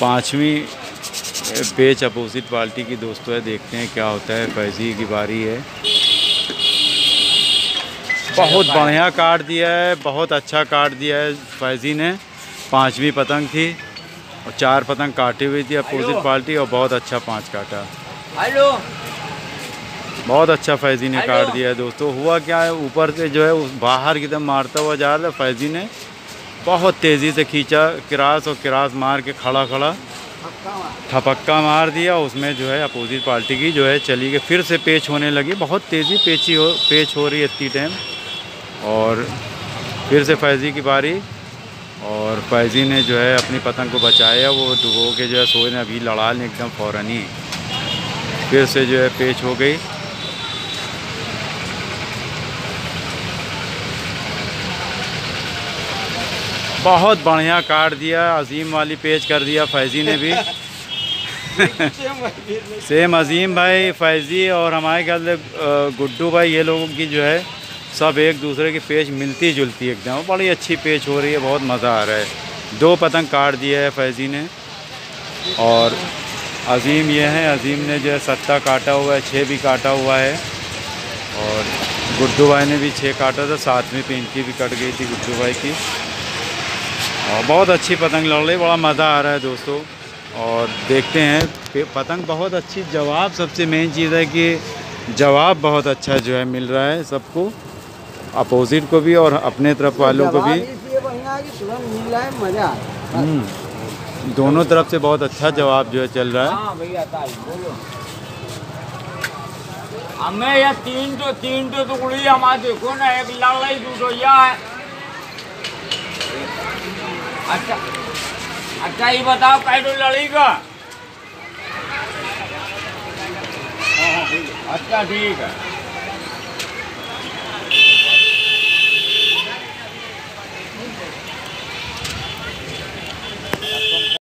पाँचवीं पेच opposite party की दोस्तों है देखते हैं क्या होता है। फैजी की बारी है। बहुत बढ़िया काट दिया है बहुत अच्छा काट दिया है फैजी ने। पांचवी पतंग थी और चार पतंग काटी हुई थी अपोजिट पार्टी और बहुत अच्छा पाँच काटा। हेलो। बहुत अच्छा फैजी ने काट दिया है दोस्तों। हुआ क्या है ऊपर से जो है उस बाहर की तरफ़ मारता हुआ जा रहा था फैजी ने। बहुत तेज़ी से खींचा, किरास और किरास मार के खड़ा खड़ा। थपक्का मार दिया, उसमें जो है अपोजिट पार्टी की जो है चली गई। फिर से पेच होने लगी। बहुत तेज़ी पेची हो, पेच हो रही है इतनी टाइम। और फिर से फैज़ी की बारी। और फैज़ी ने जो है अपनी पतंग को बचाया। वो डुबो के जो है सोए ने अभी लड़ा लें एकदम फ़ौर ही। फिर से जो है पेच हो गई। बहुत बढ़िया काट दिया, अजीम वाली पेज कर दिया फैज़ी ने भी। सेम अजीम भाई, फैज़ी और हमारे ख्याल गुड्डू भाई, ये लोगों की जो है, सब एक दूसरे की पेज मिलती जुलती एकदम। बड़ी अच्छी पेज हो रही है, बहुत मज़ा आ रहा है। दो पतंग काट दिया है फैज़ी ने। और अजीम ये है, अजीम ने जो है सत्ता काटा हुआ है छः भी काटा हुआ है। और गुड्डू भाई ने भी छः काटा था, सातवीं पे इनकी भी कट गई थी गुड्डू भाई की। और बहुत अच्छी पतंग लड़ रही बड़ा मज़ा आ रहा है दोस्तों। और देखते हैं पतंग बहुत अच्छी जवाब सबसे मेन चीज़ है कि जवाब बहुत अच्छा जो है मिल रहा है सबको अपोजिट को भी और अपने तरफ़ वालों को भी। हम्म, दोनों तरफ़ से बहुत अच्छा जवाब जो है चल रहा है। हाँ हमें ये तीन तो तीन तो टुकड़ी हमारे देखो ना एक लड़ाई दूसरा है। अच्छा अच्छा ये बताओ कैडो लड़ी का। अच्छा ठीक है।